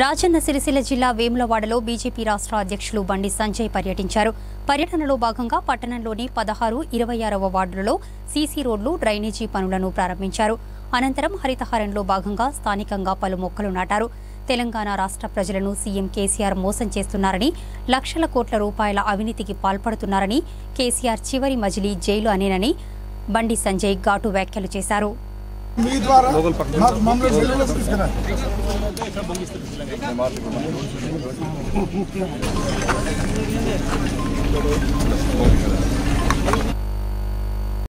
రాజన్న సిరిసిల్ల జిల్లా వేములవాడలో బీజేపీ రాష్ట్ర అధ్యక్షులు బండి సంజయ్ పర్యటించారు. పర్యటనలో భాగంగా పట్టణంలోని పదహారు ఇరవై ఆరవ వార్డులలో సీసీ రోడ్లు డ్రైనేజీ పనులను ప్రారంభించారు. అనంతరం హరితహారంలో భాగంగా స్థానికంగా పలు మొక్కలు నాటారు. తెలంగాణ రాష్ట్ర ప్రజలను సీఎం కేసీఆర్ మోసం చేస్తున్నారని లక్షల కోట్ల రూపాయల అవినీతికి పాల్పడుతున్నారని కేసీఆర్ చివరి మజిలీ జైలు అనేనని బండి సంజయ్ ఘాటు వ్యాఖ్యలు చేశారు. उम्मीदवार